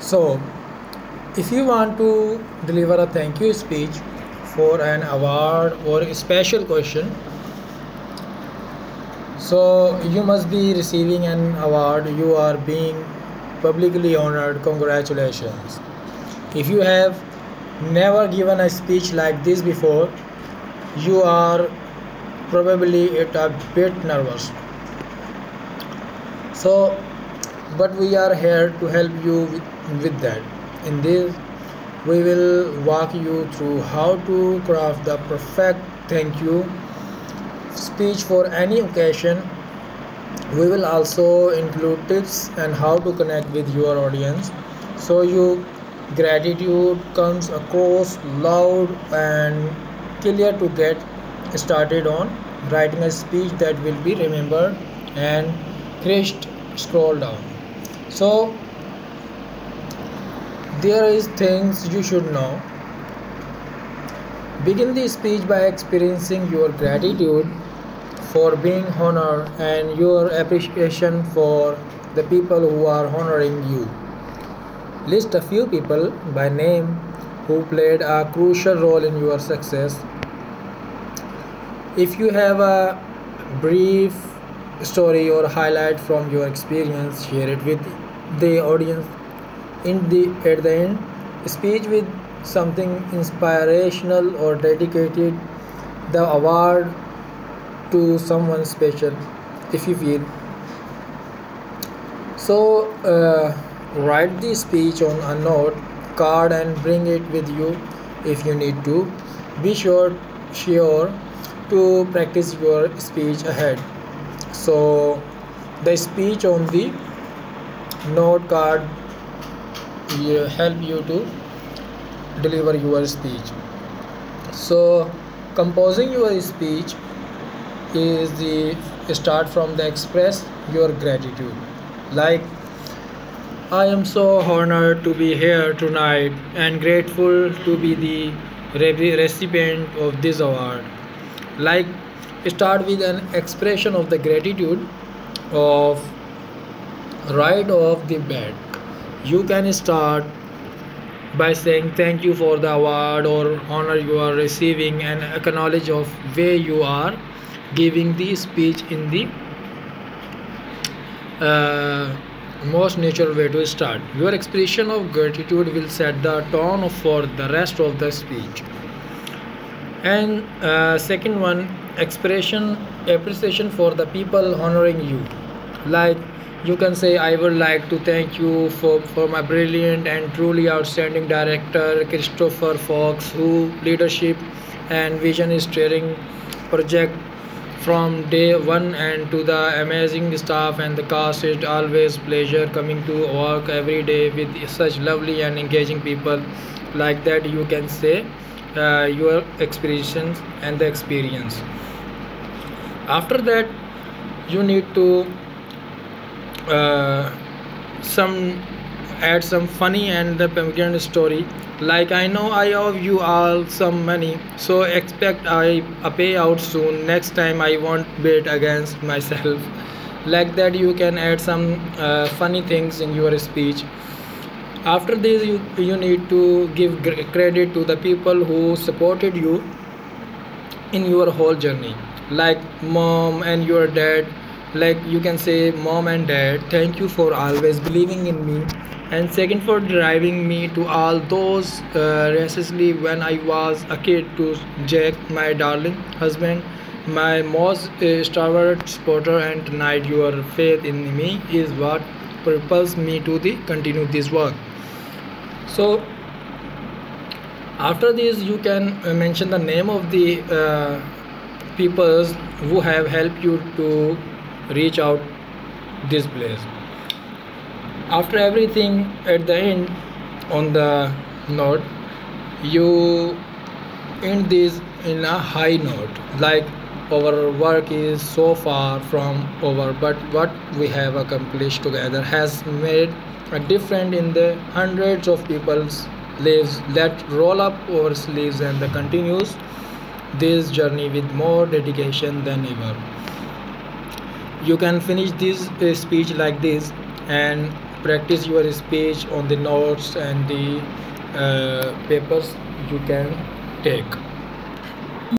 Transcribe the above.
So, if you want to deliver a thank you speech for an award or a special question, so you must be receiving an award, you are being publicly honored. Congratulations. If you have never given a speech like this before, you are probably it a bit nervous. So, but we are here to help you with, with that. In this, we will walk you through how to craft the perfect thank you speech for any occasion. We will also include tips and how to connect with your audience so your gratitude comes across loud and clear to get started on writing a speech that will be remembered and crushed scroll down so there is things you should know. Begin the speech by experiencing your gratitude for being honored and your appreciation for the people who are honoring you. List a few people by name who played a crucial role in your success. If you have a brief story or highlight from your experience share it with the audience. In the at the end speech with something inspirational or dedicated the award to someone special if you feel. So uh, write the speech on a note card and bring it with you if you need to. Be sure sure to practice your speech ahead so the speech on the note card will help you to deliver your speech. So composing your speech is the start from the express your gratitude. Like i am so honored to be here tonight and grateful to be the recipient of this award. Like start with an expression of the gratitude of right off the bat you can start by saying thank you for the award or honor you are receiving and acknowledge of where you are giving the speech in the uh, most natural way to start. Your expression of gratitude will set the tone for the rest of the speech and uh, second one expression appreciation for the people honoring you. Like you can say i would like to thank you for, for my brilliant and truly outstanding director christopher fox who leadership and vision is steering project from day one and to the amazing staff and the cast. It's always pleasure coming to work every day with such lovely and engaging people like that you can say uh, your experience and the experience. After that you need to uh, some add some funny and the pumpkin story. Like i know i owe you all some money so expect i a payout soon. Next time i won't bet against myself. Like that you can add some uh, funny things in your speech after this you, you need to give credit to the people who supported you in your whole journey. Like mom and your dad like you can say mom and dad thank you for always believing in me. And second for driving me to all those uh, races when i was a kid to jack my darling husband. My most uh, stalwart supporter and tonight your faith in me is what propels me to the continue this work so after this you can uh, mention the name of the uh, peoples who have helped you to reach out this place. After everything at the end on the note you end this in a high note like our work is so far from over but what we have accomplished together has made a difference in the hundreds of people's lives that roll up our sleeves and continues this journey with more dedication than ever. You can finish this uh, speech like this and practice your speech on the notes and the uh, papers you can take